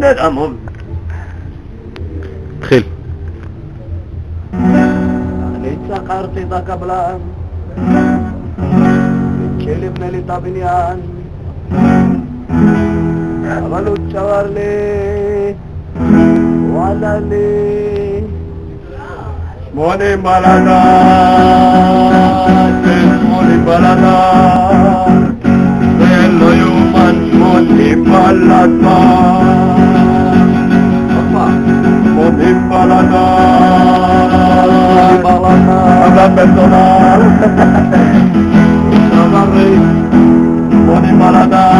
נדמון. התחיל. אני שכרתי את הקבלן, שיבנה לי את הבניין, אבל הוא שבר לי, הוא עלה לי, שמונה בלדה, שמונה בלדה, זה לא יאומן שמונה בלדה. balana balana ada persona Navarre Boni balada